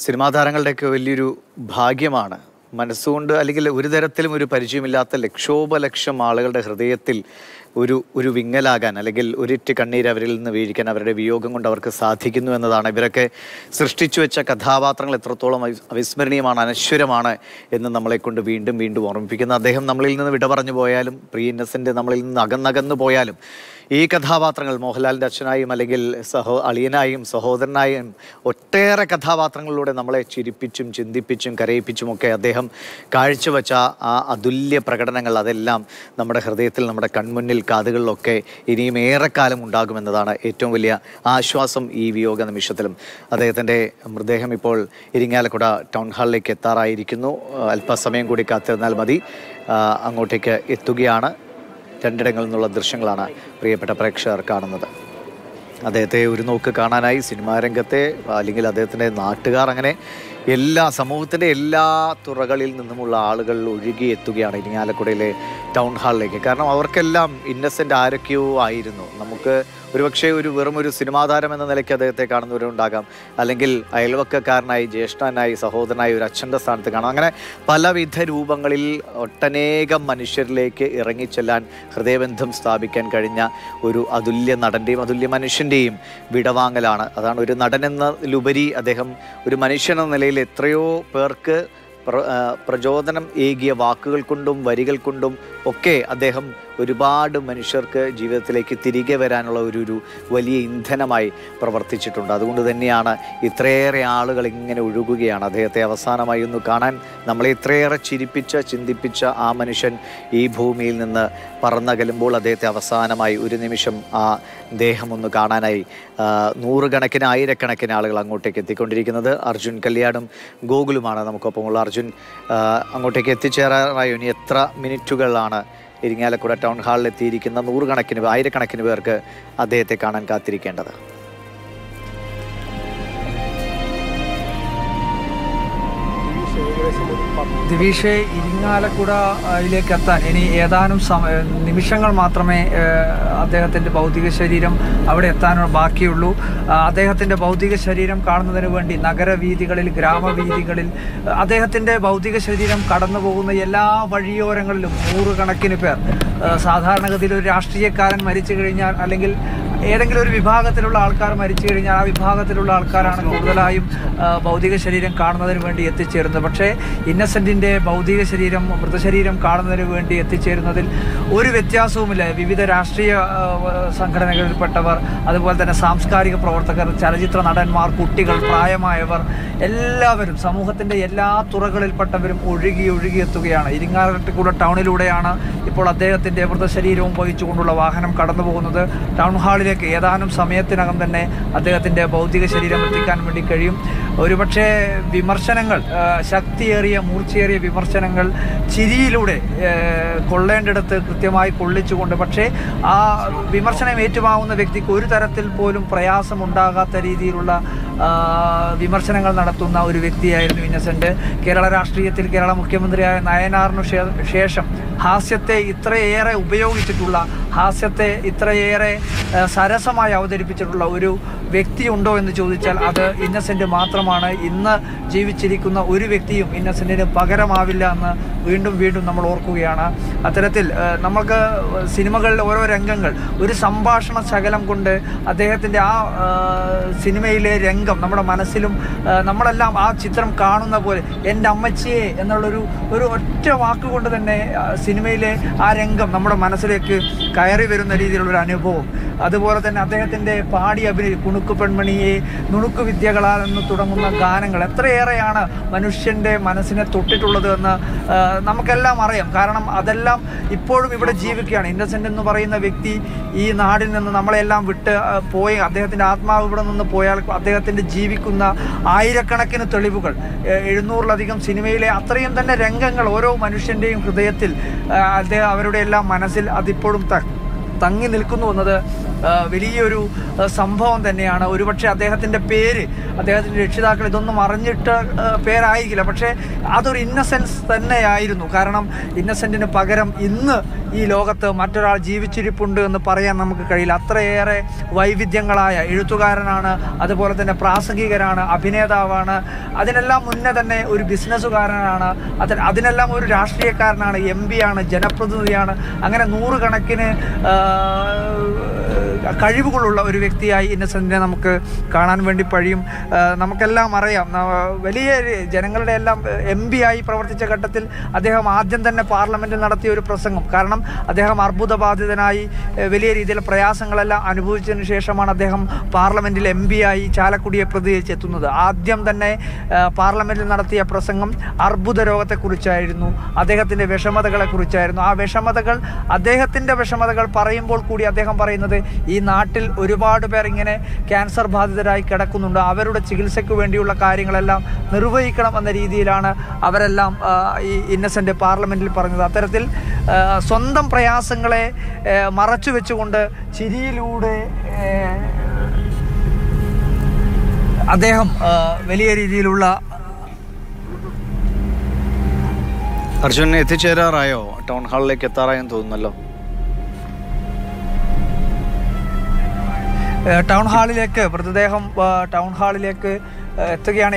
Cinema താരങ്ങളുടെയൊക്കെ വലിയൊരു ഭാഗ്യമാണ്. മനസ്സുകൊണ്ട് അല്ലെങ്കിൽ ഒരു തരത്തിലും ഒരു പരിചയമില്ലാത്ത ലക്ഷോപലക്ഷം ആളുകളുടെ ഹൃദയത്തിൽ ഒരു ഒരു വിങ്ങലാകാൻ അല്ലെങ്കിൽ ഒരിറ്റ് കണ്ണീർ അവരിൽ നിന്ന് വീഴിക്കാൻ അവരുടെ വിയോഗം കൊണ്ട് അവർക്ക് സാധിക്കുന്നു എന്നതാണ്. ഇവരൊക്കെ സൃഷ്ടിച്ചു വെച്ച കഥാപാത്രങ്ങൾ എത്രത്തോളം അവി- അവിസ്മരണീയമാണ് അനശ്വരമാണ് എന്ന് നമ്മളെക്കൊണ്ട് വീണ്ടും വീണ്ടും ഓർമ്മിപ്പിക്കുന്ന. അദ്ദേഹം നമ്മളിൽ നിന്ന് വിട പറഞ്ഞു പോയാലും പ്രിയ ഇന്നസെന്റ് നമ്മളിൽ നിന്ന് അകന്നകന്നു പോയാലും ഈ കഥാപാത്രങ്ങൾ മോഹൻലാലിന്റെ അച്ഛനായും അല്ലെങ്കിൽ സഹോ അളിയനായും സഹോദരനായും ഒട്ടേറെ കഥാപാത്രങ്ങളിലൂടെ നമ്മളെ ചിരിപ്പിച്ചും ചിന്തിപ്പിച്ചും കരയിപ്പിച്ചും ഒക്കെ അദ്ദേഹം കാഴ്ചവെച്ച ആ അതുല്യ പ്രകടനങ്ങൾ അതെല്ലാം നമ്മുടെ ഹൃദയത്തിൽ നമ്മുടെ കൺമുന്നിൽ കാതുകളിലൊക്കെ ഇനിയും ഏറെക്കാലം ഉണ്ടാകുമെന്നതാണ് ഏറ്റവും വലിയ ആശ്വാസം ഈ വിയോഗ നിമിഷത്തിലും. അദ്ദേഹത്തിന്റെ മൃതദേഹം ഇപ്പോൾ ഇരിങ്ങാലക്കുട ടൗൺ ഹാളിലേക്ക് എത്താറായിരിക്കുന്നു. അല്പസമയം കൂടി കാത്തിരുന്നാൽ മതി. അങ്ങോട്ടേക്ക് എത്തുകയാണ്. രണ്ടിടങ്ങളിൽ നിന്നുള്ള ദൃശ്യങ്ങളാണ് പ്രിയപ്പെട്ട പ്രേക്ഷകർ കാണുന്നത്. അദ്ദേഹത്തെ ഒരു നോക്ക് കാണാനായി സിനിമാ രംഗത്തെ അല്ലെങ്കിൽ അദ്ദേഹത്തിന്റെ നാട്ടുകാർ അങ്ങനെ എല്ലാ സമൂഹത്തിന്റെ എല്ലാ തുറകളിൽ നിന്നുമുള്ള ആളുകൾ ഒഴുകി എത്തുകയാണ് ആലക്കുടയിലെ ടൗൺ ഹാളിലേക്ക്. കാരണം അവർക്കെല്ലാം ഇന്നസെന്റ് ആരൊക്കെയോ ആയിരുന്നു. നമുക്ക് ഒരുപക്ഷെ ഒരു വെറും ഒരു സിനിമാ താരം എന്ന നിലയ്ക്ക് അദ്ദേഹത്തെ കാണുന്നവരുണ്ടാകാം അല്ലെങ്കിൽ അയൽവക്കക്കാരനായി ജ്യേഷ്ഠനായി സഹോദരനായി ഒരു അച്ഛന്റെ സ്ഥാനത്ത് കാണാം. അങ്ങനെ പലവിധ രൂപങ്ങളിൽ ഒട്ടനേകം മനുഷ്യരിലേക്ക് ഇറങ്ങിച്ചെല്ലാൻ ഹൃദയബന്ധം സ്ഥാപിക്കാൻ കഴിഞ്ഞ ഒരു അതുല്യ നടന്റെയും അതുല്യ മനുഷ്യന്റെയും വിടവാങ്ങലാണ്. അതാണ് ഒരു നടൻ എന്നതിലുപരി അദ്ദേഹം ഒരു മനുഷ്യൻ എന്ന നിലയിൽ എത്രയോ പേർക്ക് പ്രചോദനം ഏകിയ വാക്കുകൾ കൊണ്ടും വരികൾ കൊണ്ടും ഒക്കെ അദ്ദേഹം ഒരുപാട് മനുഷ്യർക്ക് ജീവിതത്തിലേക്ക് തിരികെ വരാനുള്ള ഒരു ഒരു വലിയ ഇന്ധനമായി പ്രവർത്തിച്ചിട്ടുണ്ട്. അതുകൊണ്ട് തന്നെയാണ് ഇത്രയേറെ ആളുകൾ ഇങ്ങനെ ഒഴുകുകയാണ്. അദ്ദേഹത്തെ അവസാനമായി ഒന്ന് കാണാൻ നമ്മളെ ഇത്രയേറെ ചിരിപ്പിച്ച ചിന്തിപ്പിച്ച ആ മനുഷ്യൻ ഈ ഭൂമിയിൽ നിന്ന് പറന്നകലുമ്പോൾ അദ്ദേഹത്തെ അവസാനമായി ഒരു നിമിഷം ആ ദേഹം ഒന്ന് കാണാനായി നൂറുകണക്കിന് ആയിരക്കണക്കിന് ആളുകൾ അങ്ങോട്ടേക്ക് എത്തിക്കൊണ്ടിരിക്കുന്നത്. അർജുൻ കല്യാണും ഗോകുലുമാണ്. നമുക്കൊപ്പമുള്ള അർജുൻ അങ്ങോട്ടേക്ക് എത്തിച്ചേരാറായി. ഇനി എത്ര മിനിറ്റുകളാണ് ഇരിങ്ങാലക്കുട ടൗൺ ഹാളിൽ എത്തിയിരിക്കുന്ന നൂറുകണക്കിന് ആയിരക്കണക്കിന് പേർക്ക് അദ്ദേഹത്തെ കാണാൻ കാത്തിരിക്കേണ്ടത്? ദിവിഷെ ഇരിങ്ങാലക്കുടയിലേക്ക് എത്താൻ. ഇനി ഏതാനും നിമിഷങ്ങൾ മാത്രമേ അദ്ദേഹത്തിന്റെ ഭൗതിക ശരീരം അവിടെ എത്താനോ ബാക്കിയുള്ളൂ. അദ്ദേഹത്തിന്റെ ഭൗതിക ശരീരം കാണുന്നതിന് വേണ്ടി നഗരവീഥികളിൽ ഗ്രാമവീഥികളിൽ ഏഹ്, അദ്ദേഹത്തിന്റെ ഭൗതിക ശരീരം കടന്നു പോകുന്ന എല്ലാ വഴിയോരങ്ങളിലും നൂറുകണക്കിന് പേർ. സാധാരണഗതിയിൽ ഒരു രാഷ്ട്രീയക്കാരൻ മരിച്ചു കഴിഞ്ഞാൽ അല്ലെങ്കിൽ ഏതെങ്കിലും ഒരു വിഭാഗത്തിലുള്ള ആൾക്കാർ മരിച്ചു കഴിഞ്ഞാൽ ആ വിഭാഗത്തിലുള്ള ആൾക്കാരാണ് കൂടുതലായും ഭൗതിക ശരീരം കാണുന്നതിന് വേണ്ടി എത്തിച്ചേരുന്നത്. പക്ഷേ ഇന്നസെന്റിന്റെ ഭൗതിക ശരീരം മൃതശരീരം കാണുന്നതിന് വേണ്ടി എത്തിച്ചേരുന്നതിൽ ഒരു വ്യത്യാസവുമില്ല. വിവിധ രാഷ്ട്രീയ സംഘടനകളിൽപ്പെട്ടവർ അതുപോലെ തന്നെ സാംസ്കാരിക പ്രവർത്തകർ ചലച്ചിത്ര നടന്മാർ കുട്ടികൾ പ്രായമായവർ എല്ലാവരും സമൂഹത്തിന്റെ എല്ലാ തുറകളിൽപ്പെട്ടവരും ഒഴുകി ഒഴുകി എത്തുകയാണ്. ഇരിങ്ങാലക്കുട ടൗണിലൂടെയാണ് ഇപ്പോൾ അദ്ദേഹത്തിന്റെ മൃതശരീരവും വഹിച്ചുകൊണ്ടുള്ള വാഹനം കടന്നു പോകുന്നത് ടൗൺ ഹാളിലേക്ക് ഏതാനും സമയത്തിനകം തന്നെ അദ്ദേഹത്തിന്റെ ഭൗതിക ശരീരം എത്തിക്കാൻ വേണ്ടി കഴിയും. ഒരുപക്ഷെ വിമർശനങ്ങൾ ശക്തിയേറിയ മൂർച്ചയേറിയ വിമർശനങ്ങൾ ചിരിയിലൂടെ കൊള്ളേണ്ടിടത്ത് കൃത്യമായി കൊള്ളിച്ചുകൊണ്ട് പക്ഷേ ആ വിമർശനം ഏറ്റുവാങ്ങുന്ന വ്യക്തിക്ക് ഒരു തരത്തിൽ പോലും പ്രയാസമുണ്ടാകാത്ത രീതിയിലുള്ള വിമർശനങ്ങൾ നടത്തുന്ന ഒരു വ്യക്തിയായിരുന്നു ഇന്നസെന്റ് കേരള രാഷ്ട്രീയത്തിൽ കേരള മുഖ്യമന്ത്രിയായ നയനാറിനു ശേഷം ഹാസ്യത്തെ ഇത്രയേറെ ഉപയോഗിച്ചിട്ടുള്ള ഹാസ്യത്തെ ഇത്രയേറെ സരസമായി അവതരിപ്പിച്ചിട്ടുള്ള ഒരു വ്യക്തി ഉണ്ടോ എന്ന് ചോദിച്ചാൽ അത് ഇന്നസെന്റ് മാത്രമാണ്. ഇന്ന് ജീവിച്ചിരിക്കുന്ന ഒരു വ്യക്തിയും ഇന്നസെന്റിന് പകരമാവില്ല എന്ന് വീണ്ടും വീണ്ടും നമ്മൾ ഓർക്കുകയാണ്. അത്തരത്തിൽ നമ്മൾക്ക് സിനിമകളിലെ ഓരോ രംഗങ്ങൾ ഒരു സംഭാഷണ ശകലം കൊണ്ട് അദ്ദേഹത്തിന്റെ ആ, സിനിമയിലെ രംഗം നമ്മുടെ മനസ്സിലും നമ്മളെല്ലാം ആ ചിത്രം കാണുന്ന പോലെ എന്റെ അമ്മച്ചിയെ എന്നുള്ളൊരു ഒരു ഒറ്റ വാക്കുകൊണ്ട് തന്നെ സിനിമയിലെ ആ രംഗം നമ്മുടെ മനസ്സിലേക്ക് കയറി വരുന്ന രീതിയിലുള്ളൊരു അനുഭവം. അതുപോലെ തന്നെ അദ്ദേഹത്തിന്റെ പാടി അഭിനയ കുണുക്കു പെൺമണിയെ നുണുക്കു വിദ്യകളാൽ എന്ന് തുടങ്ങുന്ന ഗാനങ്ങൾ എത്രയേറെയാണ് മനുഷ്യന്റെ മനസ്സിനെ തൊട്ടിട്ടുള്ളത് എന്ന് നമുക്കെല്ലാം അറിയാം. കാരണം അതെല്ലാം ഇപ്പോഴും ഇവിടെ ജീവിക്കുകയാണ്. ഇന്നസെന്റ് എന്ന് പറയുന്ന വ്യക്തി ഈ നാടിൽ നിന്ന് നമ്മളെല്ലാം വിട്ട് പോയി അദ്ദേഹത്തിന്റെ ആത്മാവ് ഇവിടെ നിന്ന് പോയാൽ അദ്ദേഹത്തിന്റെ ജീവിക്കുന്ന ആയിരക്കണക്കിന് തെളിവുകൾ എഴുന്നൂറിലധികം സിനിമയിലെ അത്രയും തന്നെ രംഗങ്ങൾ ഓരോ മനുഷ്യന്റെയും ഹൃദയത്തിൽ അദ്ദേഹം അവരുടെ എല്ലാം മനസ്സിൽ അതിപ്പോഴും തങ്ങി നിൽക്കുന്നു എന്നത് വലിയൊരു സംഭവം തന്നെയാണ്. ഒരുപക്ഷെ അദ്ദേഹത്തിന്റെ പേര് അദ്ദേഹത്തിന്റെ രക്ഷിതാക്കൾ ഇതൊന്നും അറിഞ്ഞിട്ട് പേരായിരിക്കില്ല. പക്ഷേ അതൊരു ഇന്നസെൻസ് തന്നെയായിരുന്നു. കാരണം ഇന്നസെന്റിന് പകരം ഇന്ന് ഈ ലോകത്ത് മറ്റൊരാൾ ജീവിച്ചിരിപ്പുണ്ട് എന്ന് പറയാൻ നമുക്ക് കഴിയില്ല. അത്രയേറെ വൈവിധ്യങ്ങളായ എഴുത്തുകാരനാണ് അതുപോലെ തന്നെ പ്രാസംഗികരാണ് അഭിനേതാവാണ്. അതിനെല്ലാം മുന്നേ തന്നെ ഒരു ബിസിനസ്സുകാരനാണ് അത് അതിനെല്ലാം ഒരു രാഷ്ട്രീയക്കാരനാണ്. എം ആണ് ജനപ്രതിനിധിയാണ്. അങ്ങനെ നൂറുകണക്കിന് കഴിവുകളുള്ള ഒരു വ്യക്തിയായി ഇന്നസെന്റിനെ നമുക്ക് കാണാൻ വേണ്ടി കഴിയും. ആ, നമുക്കെല്ലാം അറിയാം. വലിയ ജനങ്ങളുടെ എല്ലാം എം പി ആയി പ്രവർത്തിച്ച ഘട്ടത്തിൽ അദ്ദേഹം ആദ്യം തന്നെ പാർലമെന്റിൽ നടത്തിയ ഒരു പ്രസംഗം. കാരണം അദ്ദേഹം അർബുദബാധിതനായി വലിയ രീതിയിൽ പ്രയാസങ്ങളെല്ലാം അനുഭവിച്ചതിന് ശേഷമാണ് അദ്ദേഹം പാർലമെന്റിൽ എം പി ആയി ചാലക്കുടിയെ പ്രതികരിച്ചെത്തുന്നത് ആദ്യം തന്നെ പാർലമെന്റിൽ നടത്തിയ പ്രസംഗം അർബുദ രോഗത്തെക്കുറിച്ചായിരുന്നു. അദ്ദേഹത്തിന്റെ വിഷമതകളെക്കുറിച്ചായിരുന്നു. ആ വിഷമതകൾ അദ്ദേഹത്തിന്റെ വിഷമതകൾ പറയുമ്പോൾ കൂടി അദ്ദേഹം പറയുന്നത് ഈ നാട്ടിൽ ഒരുപാട് പേർ ഇങ്ങനെ ക്യാൻസർ ബാധിതരായി കിടക്കുന്നുണ്ട്. അവരുടെ ചികിത്സയ്ക്ക് വേണ്ടിയുള്ള കാര്യങ്ങളെല്ലാം നിർവഹിക്കണം എന്ന രീതിയിലാണ് അവരെല്ലാം ഈ ഇന്നസെന്റ് പാർലമെന്റിൽ പറഞ്ഞത്. അത്തരത്തിൽ സ്വന്തം പ്രയാസങ്ങളെ മറച്ചു വെച്ചുകൊണ്ട് ചിരിയിലൂടെ അദ്ദേഹം വലിയ രീതിയിലുള്ള അർജുൻ എത്തിച്ചേരാറായോ? ടൗൺ ഹാളിലേക്ക് എത്താറായെന്ന് തോന്നുന്നല്ലോ. ടൗൺ ഹാളിലേക്ക് മൃതദേഹം ടൗൺ ഹാളിലേക്ക് എത്തുകയാണ്